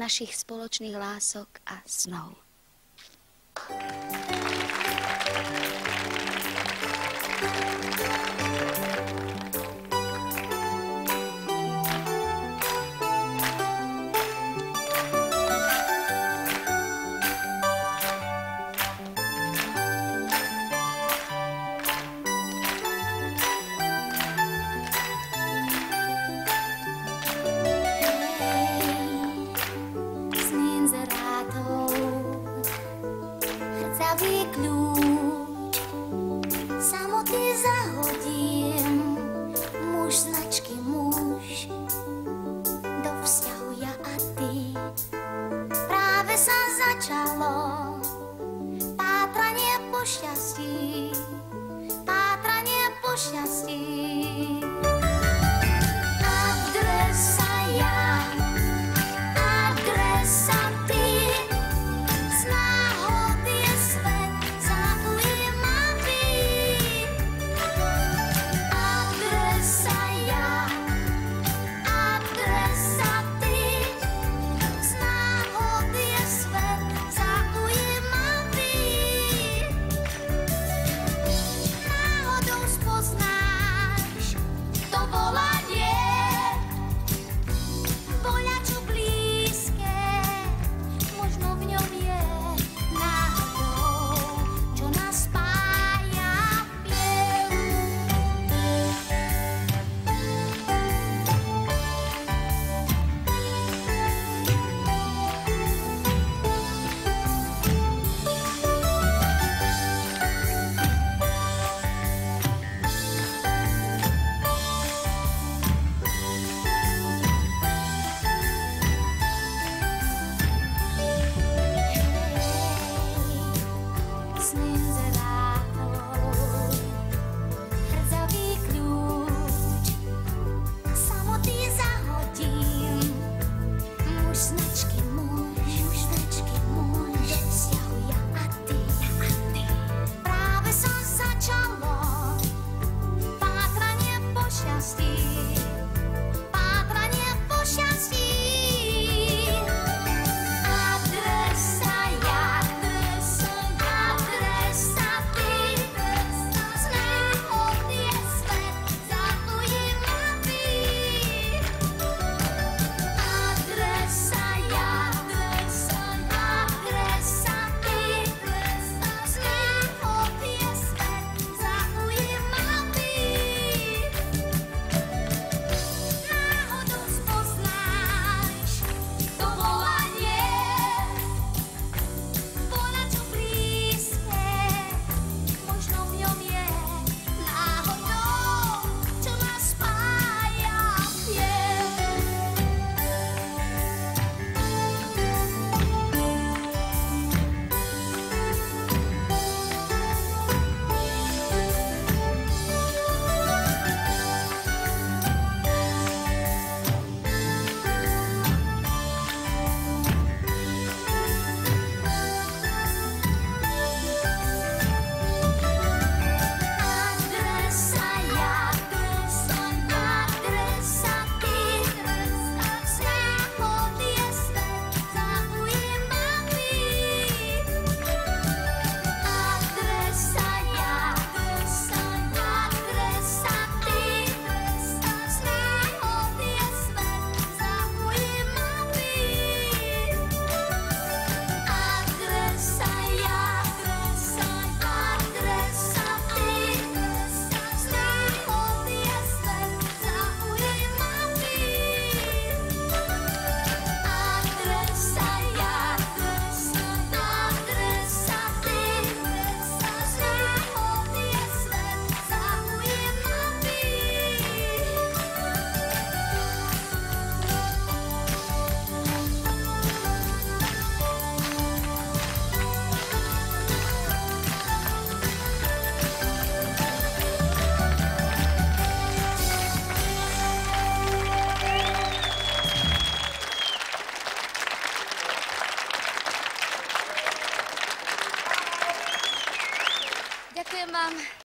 našich spoločných lások a snov. Thank you.